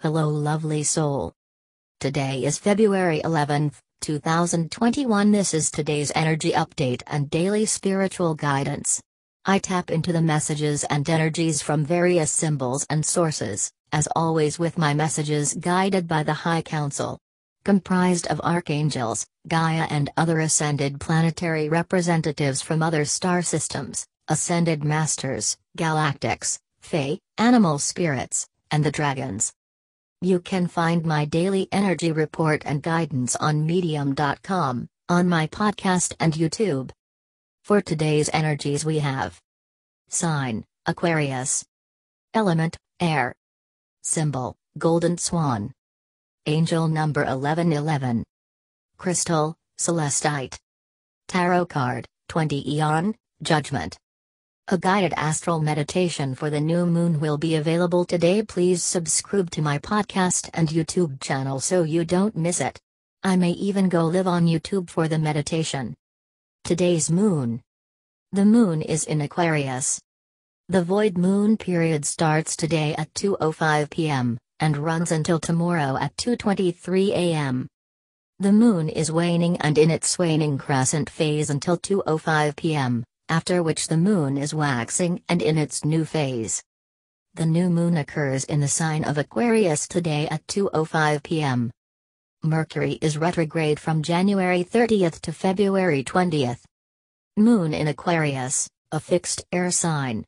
Hello, lovely soul. Today is February 11th, 2021. This is today's energy update and daily spiritual guidance. I tap into the messages and energies from various symbols and sources, as always, with my messages guided by the High Council. Comprised of archangels, Gaia, and other ascended planetary representatives from other star systems, ascended masters, galactics, fae, animal spirits, and the dragons. You can find my daily energy report and guidance on Medium.com, on my podcast and YouTube. For today's energies, we have Sign Aquarius, Element Air, Symbol Golden Swan, Angel number 1111, Crystal Celestite, Tarot card 20 Aeon Judgment. A guided astral meditation for the new moon will be available today. Please subscribe to my podcast and YouTube channel so you don't miss it. I may even go live on YouTube for the meditation. Today's moon. The moon is in Aquarius. The void moon period starts today at 2:05 p.m. and runs until tomorrow at 2:23 a.m. The moon is waning and in its waning crescent phase until 2:05 p.m after which the moon is waxing and in its new phase. The new moon occurs in the sign of Aquarius today at 2:05 p.m. Mercury is retrograde from January 30th to February 20th. Moon in Aquarius, a fixed air sign.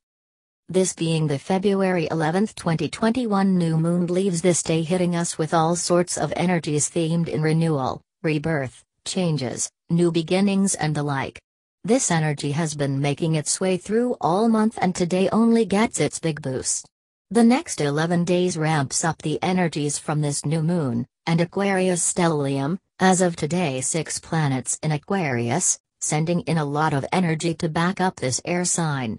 This being the February 11, 2021 new moon leaves this day hitting us with all sorts of energies themed in renewal, rebirth, changes, new beginnings and the like. This energy has been making its way through all month and today only gets its big boost. The next 11 days ramps up the energies from this new moon, and Aquarius stellium, as of today 6 planets in Aquarius, sending in a lot of energy to back up this air sign.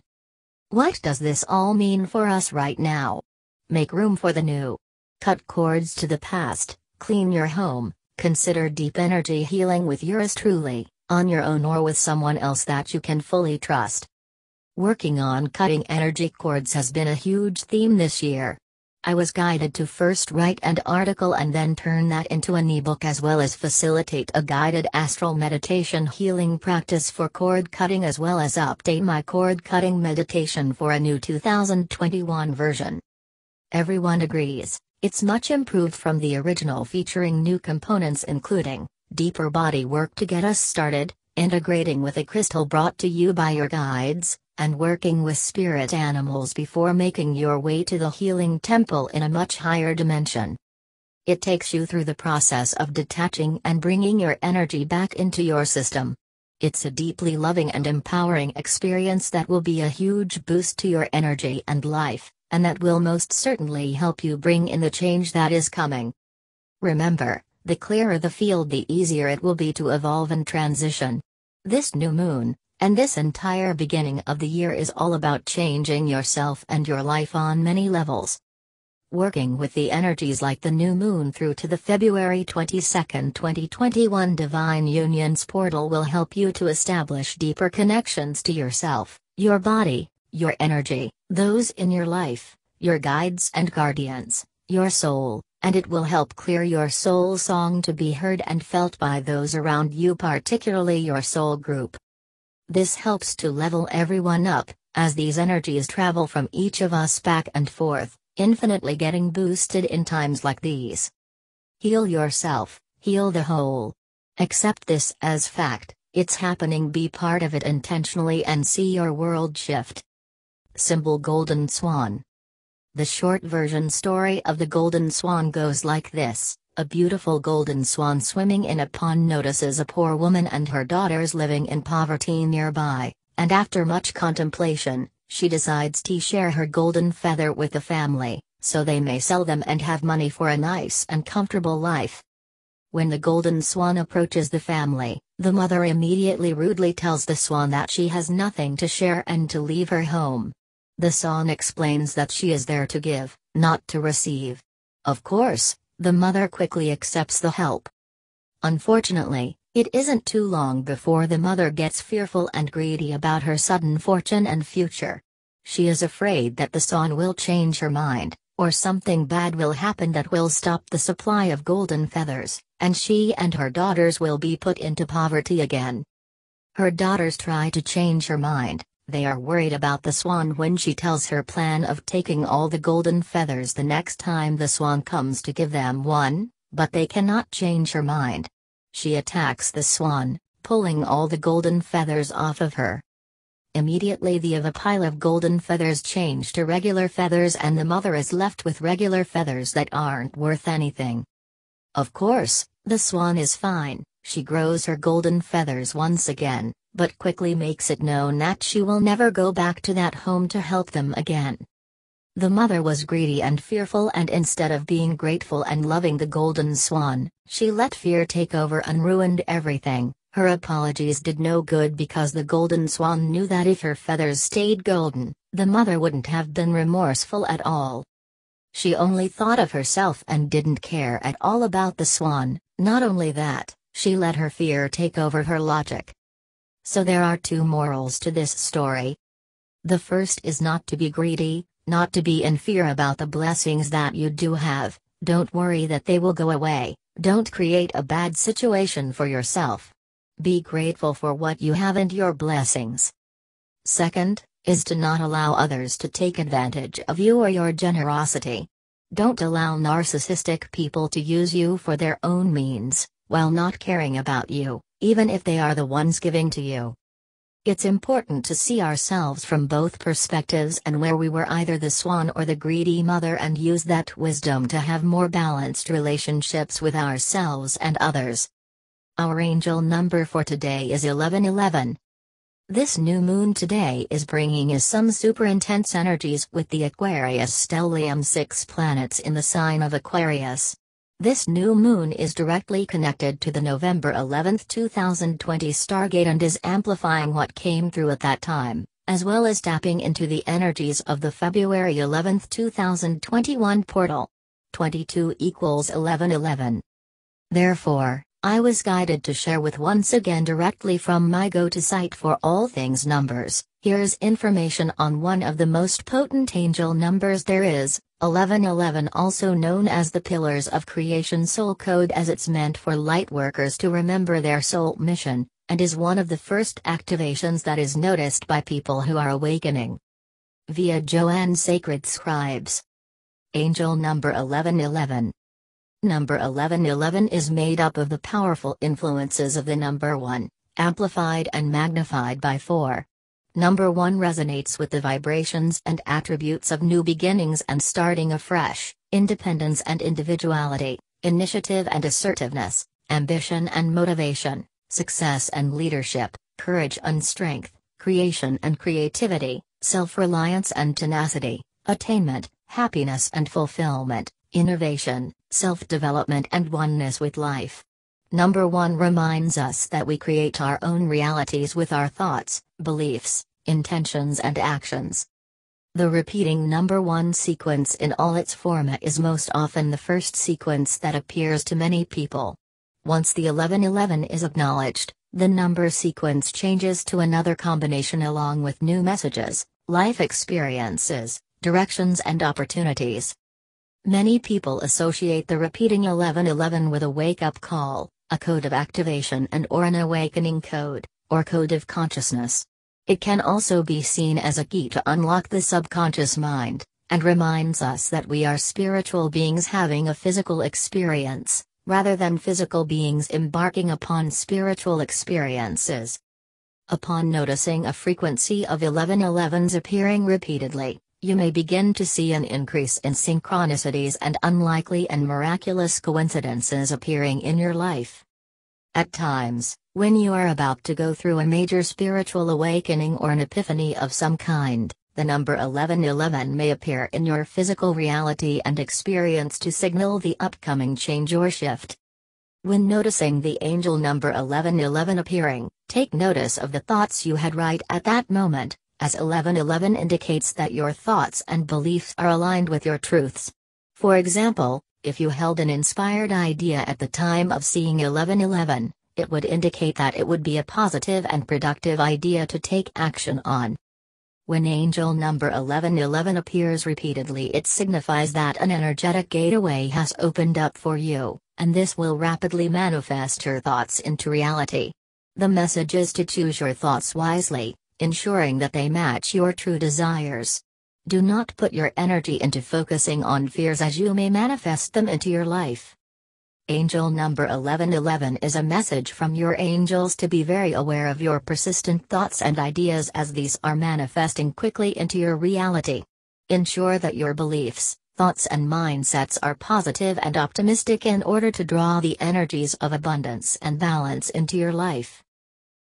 What does this all mean for us right now? Make room for the new. Cut cords to the past, clean your home, consider deep energy healing with yours truly on your own or with someone else that you can fully trust. Working on cutting energy cords has been a huge theme this year. I was guided to first write an article and then turn that into an ebook as well as facilitate a guided astral meditation healing practice for cord cutting as well as update my cord cutting meditation for a new 2021 version. Everyone agrees, it's much improved from the original featuring new components including deeper body work to get us started, integrating with a crystal brought to you by your guides, and working with spirit animals before making your way to the healing temple in a much higher dimension. It takes you through the process of detaching and bringing your energy back into your system. It's a deeply loving and empowering experience that will be a huge boost to your energy and life, and that will most certainly help you bring in the change that is coming. Remember, the clearer the field, the easier it will be to evolve and transition. This new moon, and this entire beginning of the year is all about changing yourself and your life on many levels. Working with the energies like the new moon through to the February 22, 2021 Divine Unions portal will help you to establish deeper connections to yourself, your body, your energy, those in your life, your guides and guardians, your soul, and it will help clear your soul song to be heard and felt by those around you, particularly your soul group. This helps to level everyone up, as these energies travel from each of us back and forth, infinitely getting boosted in times like these. Heal yourself, heal the whole. Accept this as fact, it's happening, be part of it intentionally, and see your world shift. Symbol Golden Swan the short version story of the Golden Swan goes like this A beautiful golden swan swimming in a pond notices a poor woman and her daughters living in poverty nearby, and after much contemplation, she decides to share her golden feather with the family, so they may sell them and have money for a nice and comfortable life. When the golden swan approaches the family, the mother immediately rudely tells the swan that she has nothing to share and to leave her home. The song explains that she is there to give, not to receive. Of course, the mother quickly accepts the help. Unfortunately, it isn't too long before the mother gets fearful and greedy about her sudden fortune and future. She is afraid that the son will change her mind, or something bad will happen that will stop the supply of golden feathers, and she and her daughters will be put into poverty again. Her daughters try to change her mind, they are worried about the swan when she tells her plan of taking all the golden feathers the next time the swan comes to give them one, but they cannot change her mind. She attacks the swan, pulling all the golden feathers off of her. Immediately the of a pile of golden feathers change to regular feathers and the mother is left with regular feathers that aren't worth anything. Of course, the swan is fine, she grows her golden feathers once again, but quickly makes it known that she will never go back to that home to help them again. The mother was greedy and fearful, and instead of being grateful and loving the golden swan, she let fear take over and ruined everything. Her apologies did no good because the golden swan knew that if her feathers stayed golden, the mother wouldn't have been remorseful at all. She only thought of herself and didn't care at all about the swan, not only that, she let her fear take over her logic. So there are two morals to this story. The first is not to be greedy, not to be in fear about the blessings that you do have, don't worry that they will go away, don't create a bad situation for yourself. Be grateful for what you have and your blessings. Second, is to not allow others to take advantage of you or your generosity. Don't allow narcissistic people to use you for their own means, while not caring about you even if they are the ones giving to you. It's important to see ourselves from both perspectives and where we were either the swan or the greedy mother and use that wisdom to have more balanced relationships with ourselves and others. Our angel number for today is 1111. This new moon today is bringing us some super intense energies with the Aquarius stellium 6 planets in the sign of Aquarius. This new moon is directly connected to the November 11, 2020 Stargate and is amplifying what came through at that time, as well as tapping into the energies of the February 11, 2021 portal. 22 equals 1111. Therefore, I was guided to share with once again directly from my go to site for all things numbers. Here's information on one of the most potent angel numbers there is 1111, also known as the Pillars of Creation Soul Code, as it's meant for lightworkers to remember their soul mission, and is one of the first activations that is noticed by people who are awakening. Via Joanne Sacred Scribes. Angel number 1111. Number 1111 is made up of the powerful influences of the number 1, amplified and magnified by 4. Number 1 resonates with the vibrations and attributes of new beginnings and starting afresh, independence and individuality, initiative and assertiveness, ambition and motivation, success and leadership, courage and strength, creation and creativity, self reliance and tenacity, attainment, happiness and fulfillment, innovation, self development, and oneness with life. Number 1 reminds us that we create our own realities with our thoughts, beliefs, intentions, and actions. The repeating number 1 sequence in all its forma is most often the first sequence that appears to many people. Once the 1111 is acknowledged, the number sequence changes to another combination along with new messages, life experiences, directions, and opportunities. Many people associate the repeating 1111 with a wake-up call, a code of activation and or an awakening code, or code of consciousness. It can also be seen as a key to unlock the subconscious mind, and reminds us that we are spiritual beings having a physical experience, rather than physical beings embarking upon spiritual experiences. Upon noticing a frequency of 1111s appearing repeatedly, you may begin to see an increase in synchronicities and unlikely and miraculous coincidences appearing in your life. At times, when you are about to go through a major spiritual awakening or an epiphany of some kind, the number 1111 may appear in your physical reality and experience to signal the upcoming change or shift. When noticing the angel number 1111 appearing, take notice of the thoughts you had right at that moment, as 1111 indicates that your thoughts and beliefs are aligned with your truths. For example, if you held an inspired idea at the time of seeing 1111, it would indicate that it would be a positive and productive idea to take action on. When angel number 1111 appears repeatedly, it signifies that an energetic gateway has opened up for you, and this will rapidly manifest your thoughts into reality. The message is to choose your thoughts wisely, ensuring that they match your true desires. Do not put your energy into focusing on fears as you may manifest them into your life. Angel number 1111 is a message from your angels to be very aware of your persistent thoughts and ideas as these are manifesting quickly into your reality. Ensure that your beliefs, thoughts, and mindsets are positive and optimistic in order to draw the energies of abundance and balance into your life.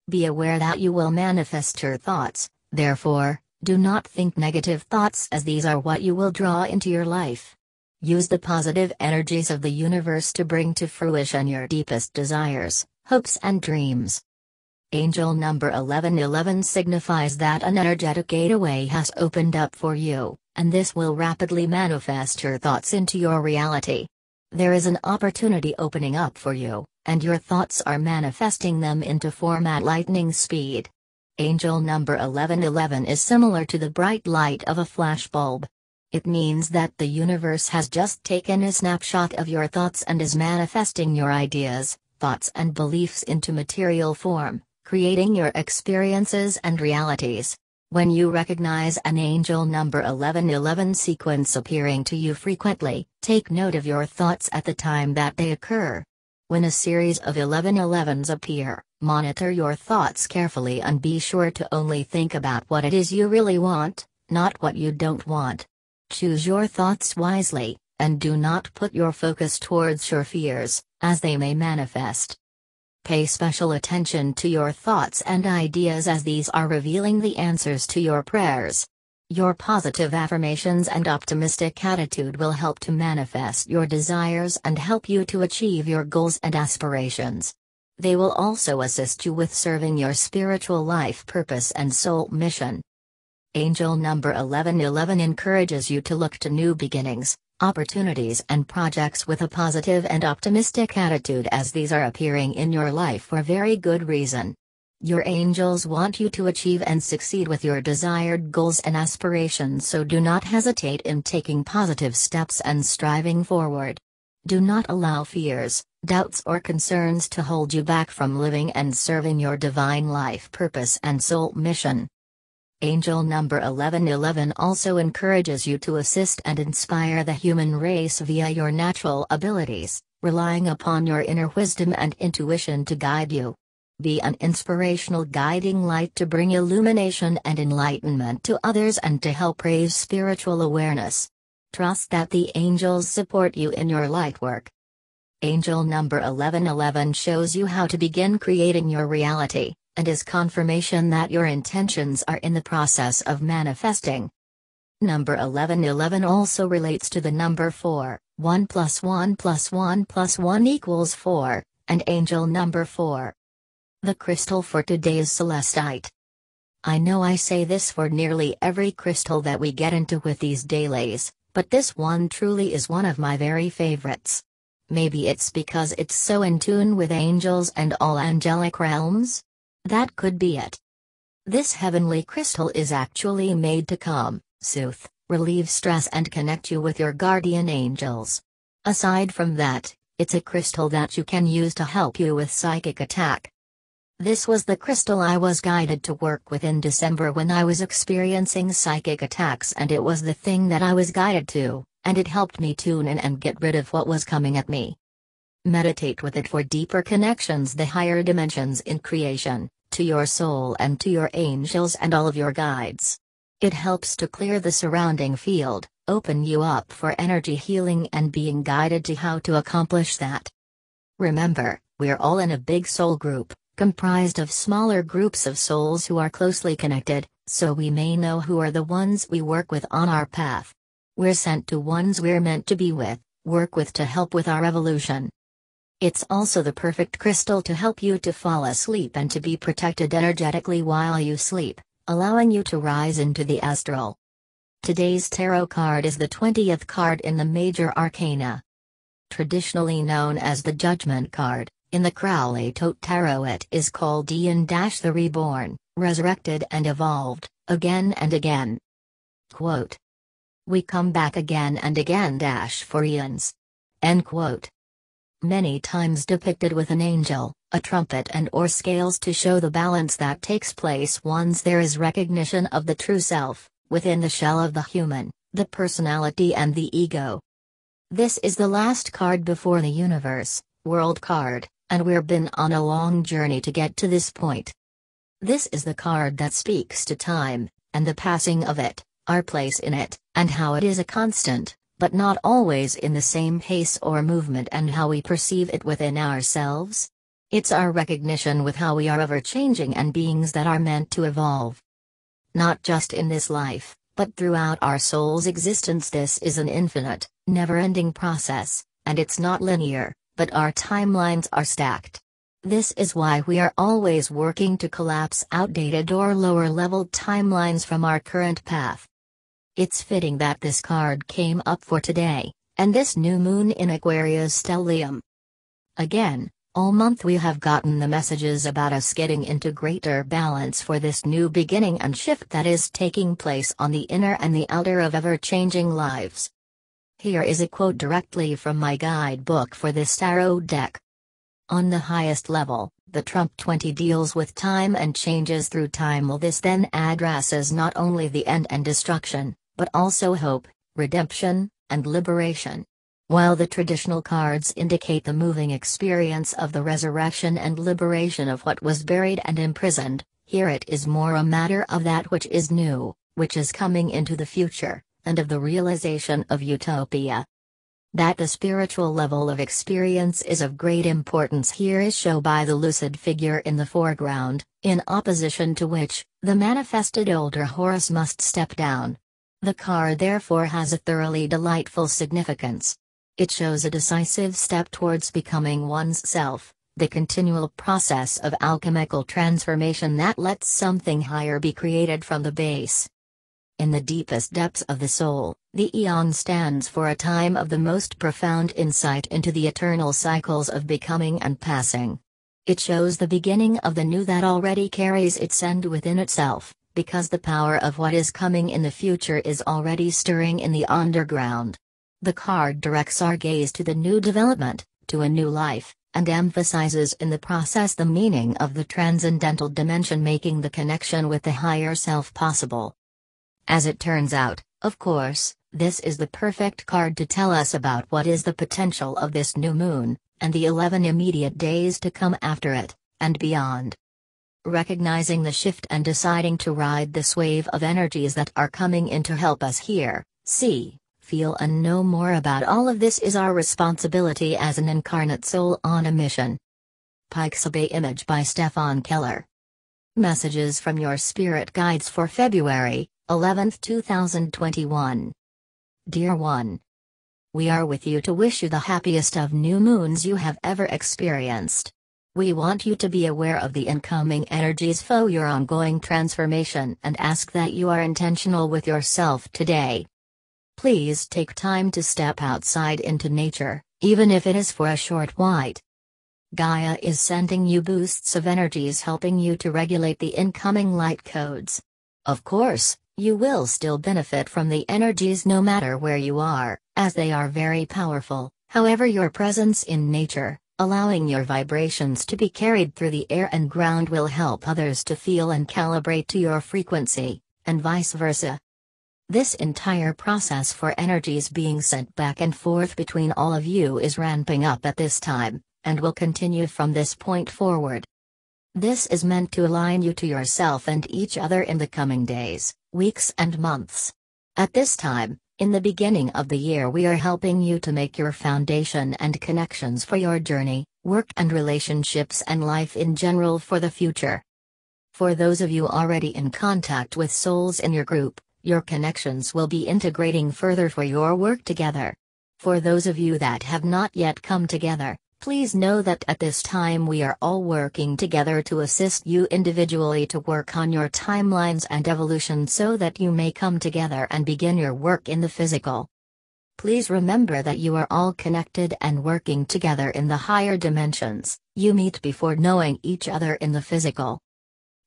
Be aware that you will manifest your thoughts, therefore, do not think negative thoughts as these are what you will draw into your life. Use the positive energies of the universe to bring to fruition your deepest desires, hopes, and dreams. Angel number 1111 signifies that an energetic gateway has opened up for you, and this will rapidly manifest your thoughts into your reality. There is an opportunity opening up for you, and your thoughts are manifesting them into form at lightning speed. Angel number 1111 is similar to the bright light of a flashbulb. It means that the universe has just taken a snapshot of your thoughts and is manifesting your ideas, thoughts, and beliefs into material form, creating your experiences and realities. When you recognize an angel number 1111 sequence appearing to you frequently, take note of your thoughts at the time that they occur. When a series of 11 11s appear, monitor your thoughts carefully and be sure to only think about what it is you really want, not what you don't want. Choose your thoughts wisely, and do not put your focus towards your fears, as they may manifest. Pay special attention to your thoughts and ideas as these are revealing the answers to your prayers. Your positive affirmations and optimistic attitude will help to manifest your desires and help you to achieve your goals and aspirations. They will also assist you with serving your spiritual life purpose and soul mission. Angel number 1111 encourages you to look to new beginnings, opportunities, and projects with a positive and optimistic attitude as these are appearing in your life for very good reason. Your angels want you to achieve and succeed with your desired goals and aspirations, so do not hesitate in taking positive steps and striving forward. Do not allow fears, doubts, or concerns to hold you back from living and serving your divine life purpose and soul mission. Angel number 1111 also encourages you to assist and inspire the human race via your natural abilities, relying upon your inner wisdom and intuition to guide you. Be an inspirational guiding light to bring illumination and enlightenment to others and to help raise spiritual awareness. Trust that the angels support you in your light work. Angel number 1111 shows you how to begin creating your reality and is confirmation that your intentions are in the process of manifesting. Number 1111 also relates to the number 4, 1 plus 1 plus 1 plus 1 equals 4, and angel number 4. The crystal for today is celestite. I know I say this for nearly every crystal that we get into with these dailies, but this one truly is one of my very favorites. Maybe it's because it's so in tune with angels and all angelic realms? That could be it. This heavenly crystal is actually made to calm, soothe, relieve stress, and connect you with your guardian angels. Aside from that, it's a crystal that you can use to help you with psychic attack. This was the crystal I was guided to work with in December when I was experiencing psychic attacks, and it was the thing that I was guided to, and it helped me tune in and get rid of what was coming at me. Meditate with it for deeper connections, the higher dimensions in creation to your soul and to your angels and all of your guides. It helps to clear the surrounding field, open you up for energy healing and being guided to how to accomplish that. Remember, we're all in a big soul group, comprised of smaller groups of souls who are closely connected, so we may know who are the ones we work with on our path. We're sent to ones we're meant to be with, work with to help with our evolution. It's also the perfect crystal to help you to fall asleep and to be protected energetically while you sleep, allowing you to rise into the astral. Today's tarot card is the 20th card in the major arcana. Traditionally known as the Judgment card, in the Crowley Thoth Tarot it is called the Aeon the Reborn, Resurrected and Evolved, again and again. Quote. We come back again and again dash for eons. End quote. Many times depicted with an angel, a trumpet and or scales to show the balance that takes place once there is recognition of the true self, within the shell of the human, the personality and the ego. This is the last card before the universe, world card, and we've been on a long journey to get to this point. This is the card that speaks to time, and the passing of it, our place in it, and how it is a constant, but not always in the same pace or movement and how we perceive it within ourselves. It's our recognition with how we are ever changing and beings that are meant to evolve. Not just in this life, but throughout our soul's existence, this is an infinite, never ending process, and it's not linear, but our timelines are stacked. This is why we are always working to collapse outdated or lower level timelines from our current path. It's fitting that this card came up for today, and this new moon in Aquarius stellium. Again, all month we have gotten the messages about us getting into greater balance for this new beginning and shift that is taking place on the inner and the outer of ever changing lives. Here is a quote directly from my guidebook for this tarot deck. On the highest level, the Trump 20 deals with time and changes through time. Well, this then addresses not only the end and destruction, but also hope, redemption, and liberation. While the traditional cards indicate the moving experience of the resurrection and liberation of what was buried and imprisoned, here it is more a matter of that which is new, which is coming into the future, and of the realization of utopia. That the spiritual level of experience is of great importance here is shown by the lucid figure in the foreground, in opposition to which, the manifested older Horus must step down. The car therefore has a thoroughly delightful significance. It shows a decisive step towards becoming one's self, the continual process of alchemical transformation that lets something higher be created from the base. In the deepest depths of the soul, the Aeon stands for a time of the most profound insight into the eternal cycles of becoming and passing. It shows the beginning of the new that already carries its end within itself, because the power of what is coming in the future is already stirring in the underground. The card directs our gaze to the new development, to a new life, and emphasizes in the process the meaning of the transcendental dimension, making the connection with the higher self possible. As it turns out, of course, this is the perfect card to tell us about what is the potential of this new moon, and the 11 immediate days to come after it, and beyond. Recognizing the shift and deciding to ride this wave of energies that are coming in to help us hear, see, feel, and know more about all of this is our responsibility as an incarnate soul on a mission. Pikes Pixabay image by Stefan Keller. Messages from your spirit guides for February 11, 2021. Dear one, we are with you to wish you the happiest of new moons you have ever experienced. We want you to be aware of the incoming energies for your ongoing transformation and ask that you are intentional with yourself today. Please take time to step outside into nature, even if it is for a short while. Gaia is sending you boosts of energies helping you to regulate the incoming light codes. Of course, you will still benefit from the energies no matter where you are, as they are very powerful. However, your presence in nature, allowing your vibrations to be carried through the air and ground, will help others to feel and calibrate to your frequency, and vice versa. This entire process for energies being sent back and forth between all of you is ramping up at this time, and will continue from this point forward. This is meant to align you to yourself and each other in the coming days, weeks, and months. At this time, in the beginning of the year, we are helping you to make your foundation and connections for your journey, work and relationships, and life in general for the future. For those of you already in contact with souls in your group, your connections will be integrating further for your work together. For those of you that have not yet come together, Please know that at this time we are all working together to assist you individually to work on your timelines and evolution so that you may come together and begin your work in the physical. Please remember that you are all connected and working together in the higher dimensions, you meet before knowing each other in the physical.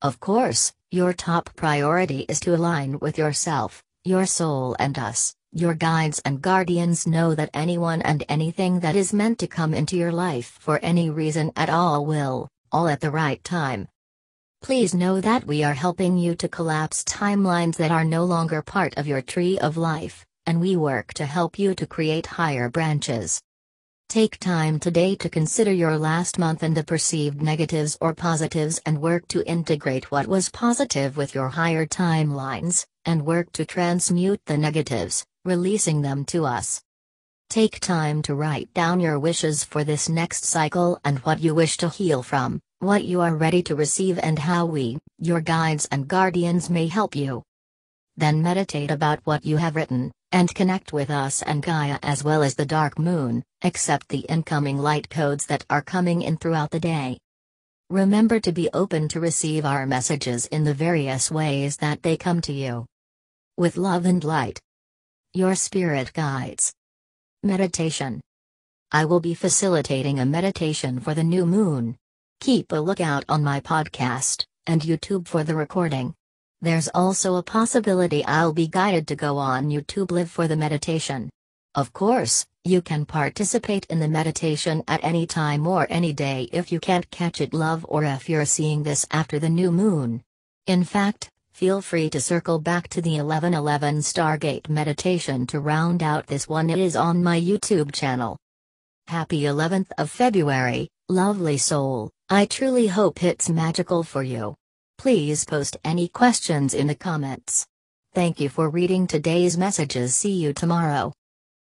Of course, Your top priority is to align with yourself, your soul, and us. Your guides and guardians know that anyone and anything that is meant to come into your life for any reason at all will, all at the right time. Please know that we are helping you to collapse timelines that are no longer part of your tree of life, and we work to help you to create higher branches. Take time today to consider your last month and the perceived negatives or positives and work to integrate what was positive with your higher timelines, and work to transmute the negatives, releasing them to us. Take time to write down your wishes for this next cycle and what you wish to heal from, what you are ready to receive, and how we, your guides and guardians, may help you. Then meditate about what you have written, and connect with us and Gaia as well as the dark moon, accept the incoming light codes that are coming in throughout the day. Remember to be open to receive our messages in the various ways that they come to you. With love and light. Your spirit guides. Meditation. I will be facilitating a meditation for the new moon. Keep a lookout on my podcast and YouTube for the recording. There's also a possibility I'll be guided to go on YouTube Live for the meditation. Of course, you can participate in the meditation at any time or any day if you can't catch it love or if you're seeing this after the new moon. In fact, Feel free to circle back to the 1111 Stargate meditation to round out this one. It is on my YouTube channel. Happy 11th of February, lovely soul. I truly hope it's magical for you. Please post any questions in the comments. Thank you for reading today's messages. See you tomorrow.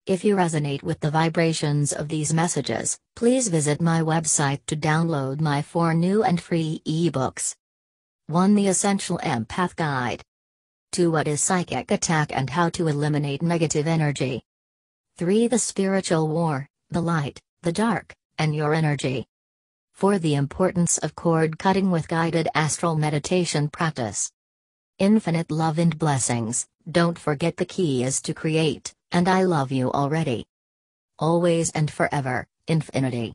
If you resonate with the vibrations of these messages, please visit my website to download my four new and free ebooks. 1. The Essential Empath Guide. 2. What is Psychic Attack and How to Eliminate Negative Energy. 3. The Spiritual War, the Light, the Dark, and Your Energy. 4. The Importance of Cord Cutting with Guided Astral Meditation Practice. Infinite love and blessings, don't forget the key is to create, and I love you already. Always and forever, Infiniti.